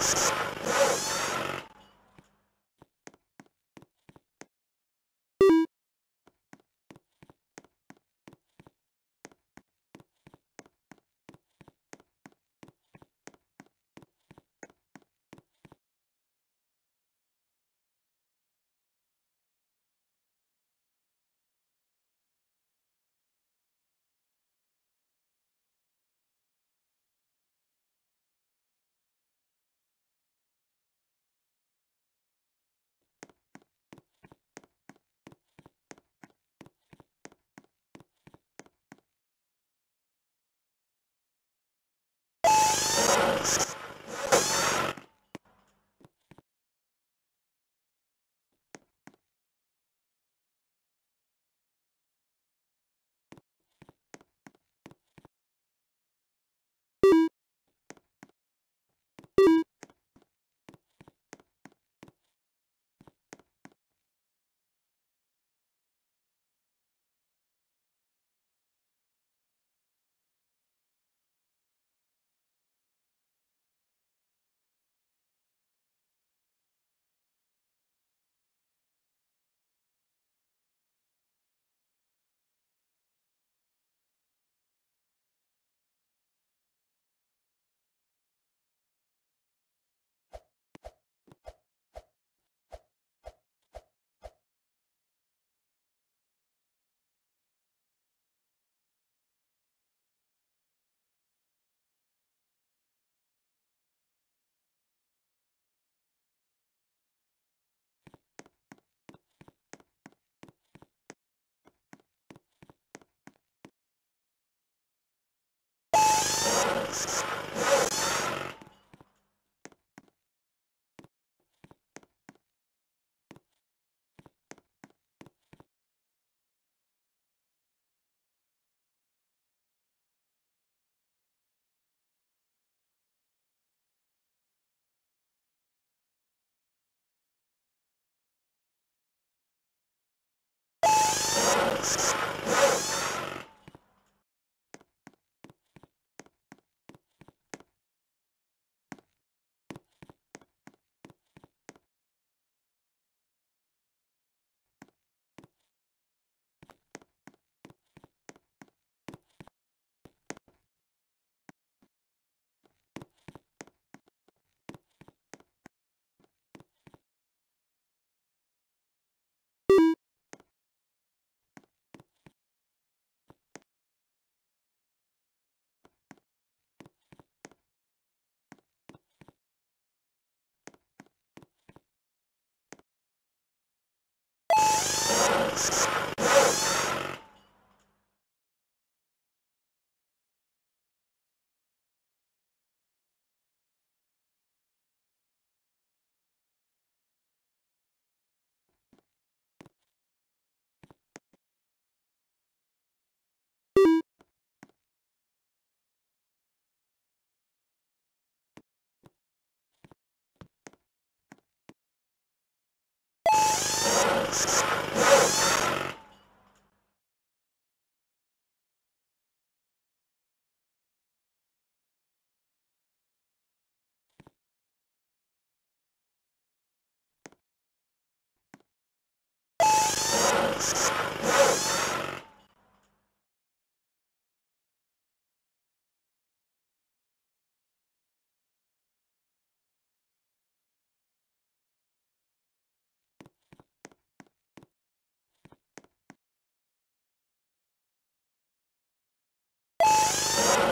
Thanks.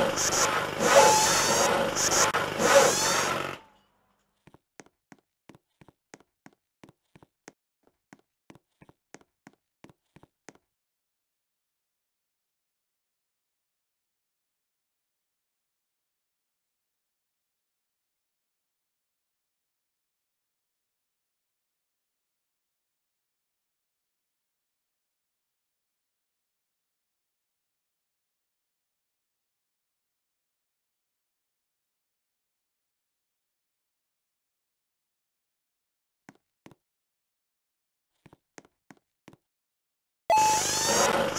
Let's go.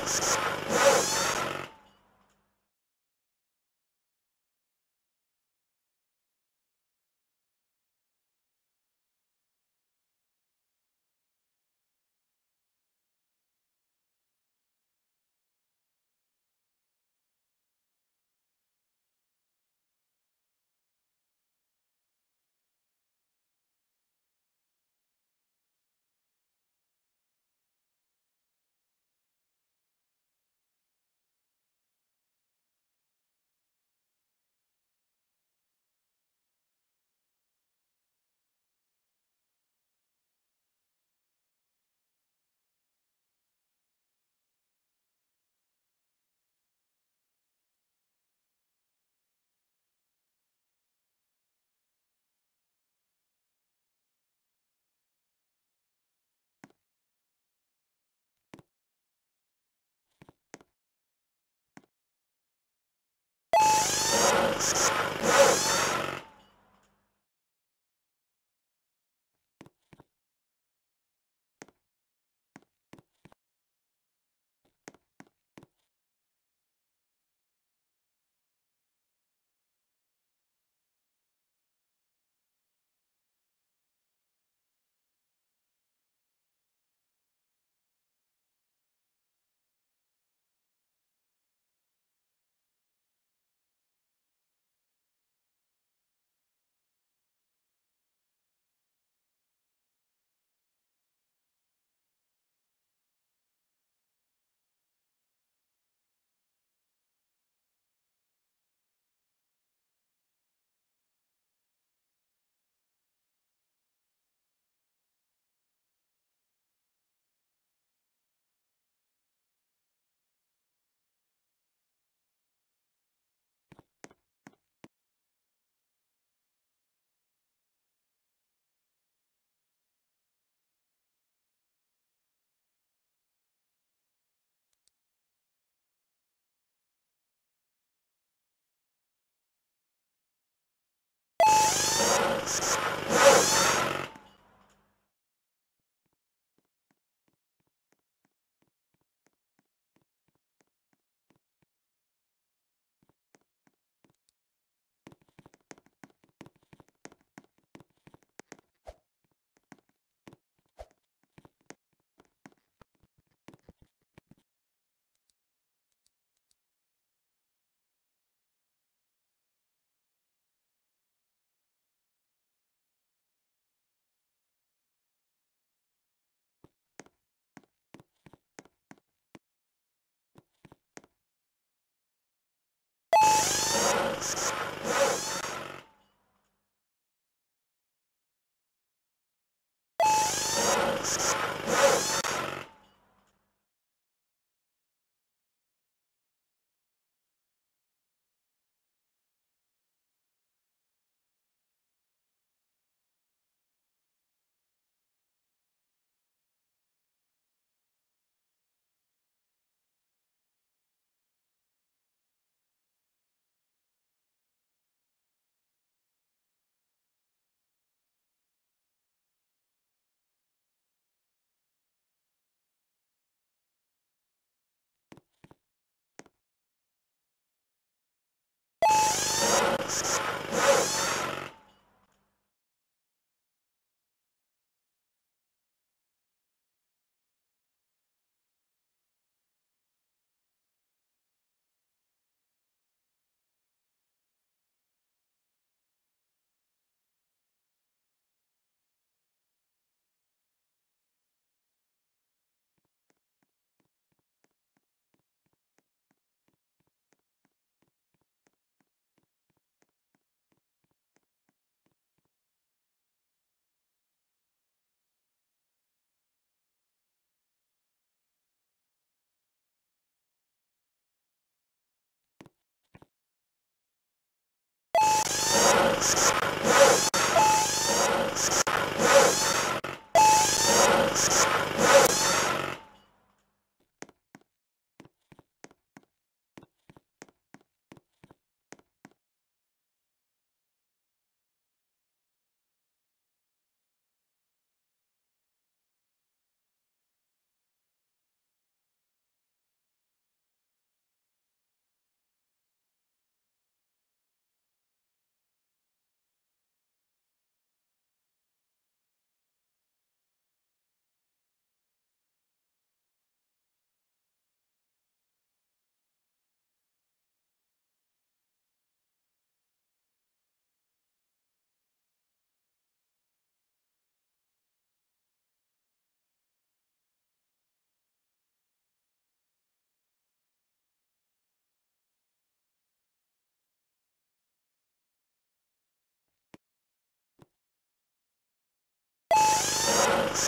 Podcast.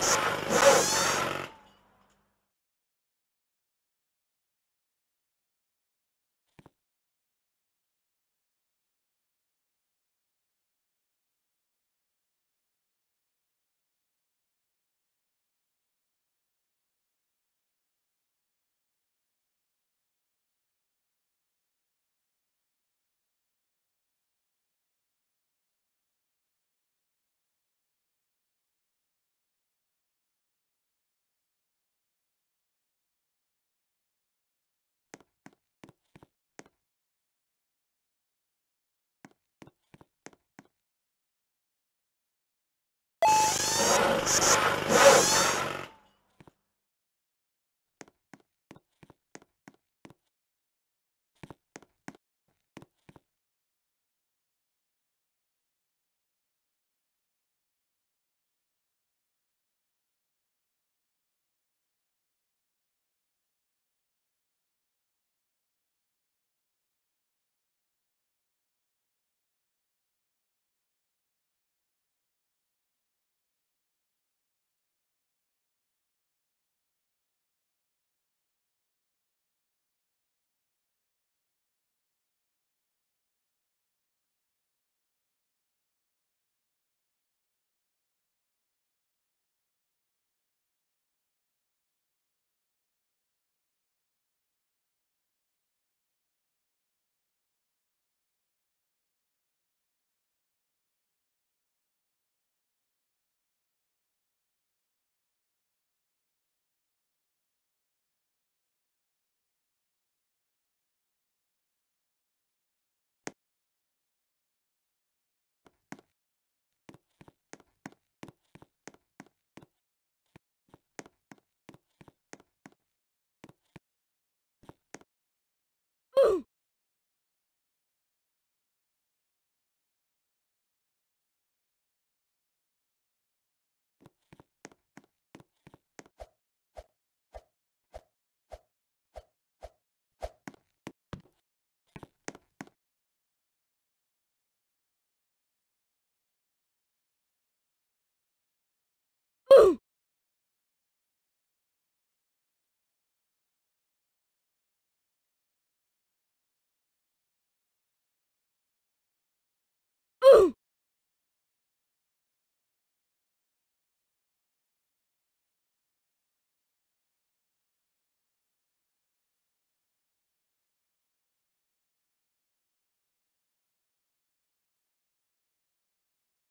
Bye.